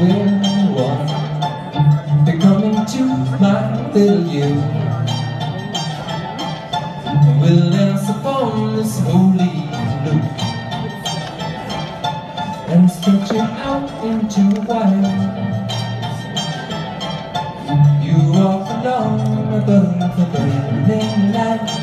we're one. They're coming to my little you. We'll dance upon this holy loop. And stretch it out into the wild. You walk along above the burning lights.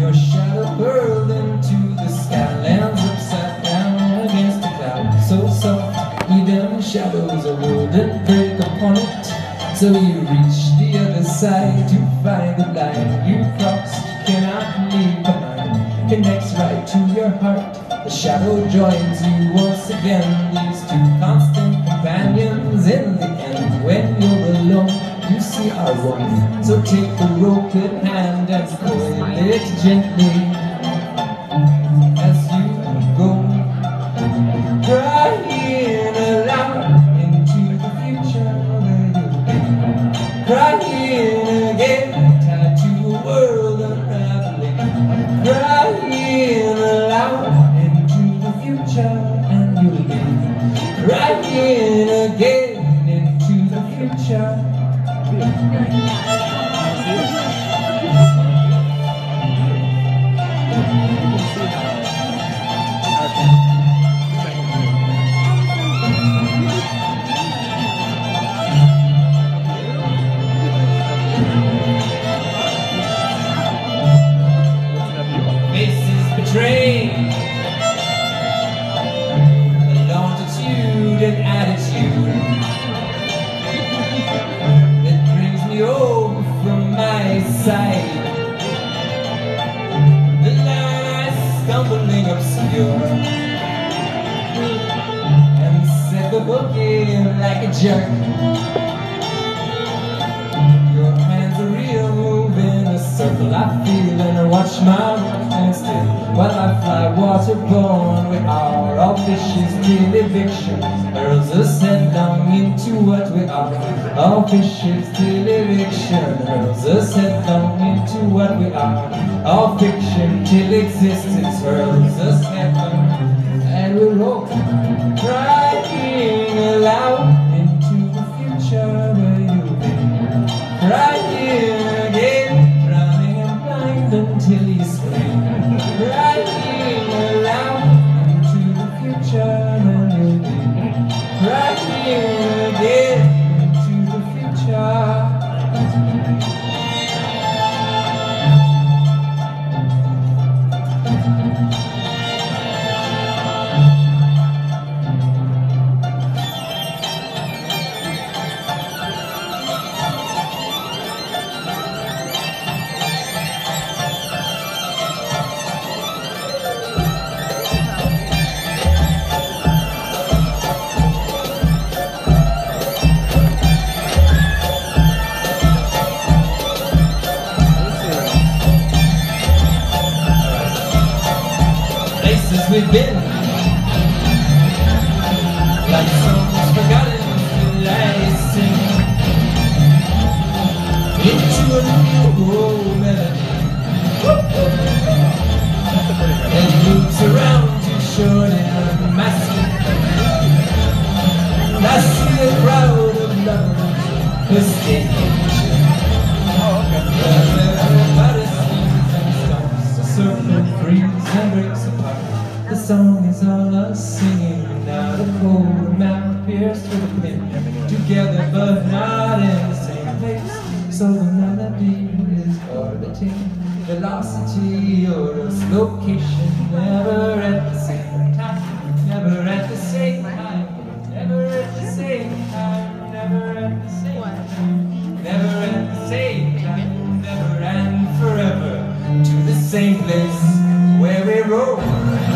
Your shadow hurled into the sky lands upside down against the cloud. So soft, even shadows wouldn't break upon it. So you reach the other side to find the line you crossed, cannot leave behind. Connects right to your heart. The shadow joins you once again. These two constant companions in the end. When you're alone, you see our one. So take the rope in hand and coil it gently faces betraying side. The lies stumbling obscure and set the book in like a jerk. Your hands are real, moving in a circle. I feel and I watch my stand still while I fly waterborne. We are all fishes till eviction. Hurls us headlong into what we are. All fishes till eviction. Into what we are. All fiction till existence hurls us headlong. And we roll, crying aloud into the future where you'll be. Crying again, drowning and blind until you scream. Crying aloud into the future when you'll be. Crying again into the future. We've been, like songs forgotten sing into a new melody. And moves around too short and unmasking. Song is all us singing. Now. The cold mouth pierced with a pin, together but not in the same place. So the melody is orbiting velocity or its location, never at the same time, never at the same time, never at the same time, never at the same time, never at the same time, never and forever to the same place where we roam.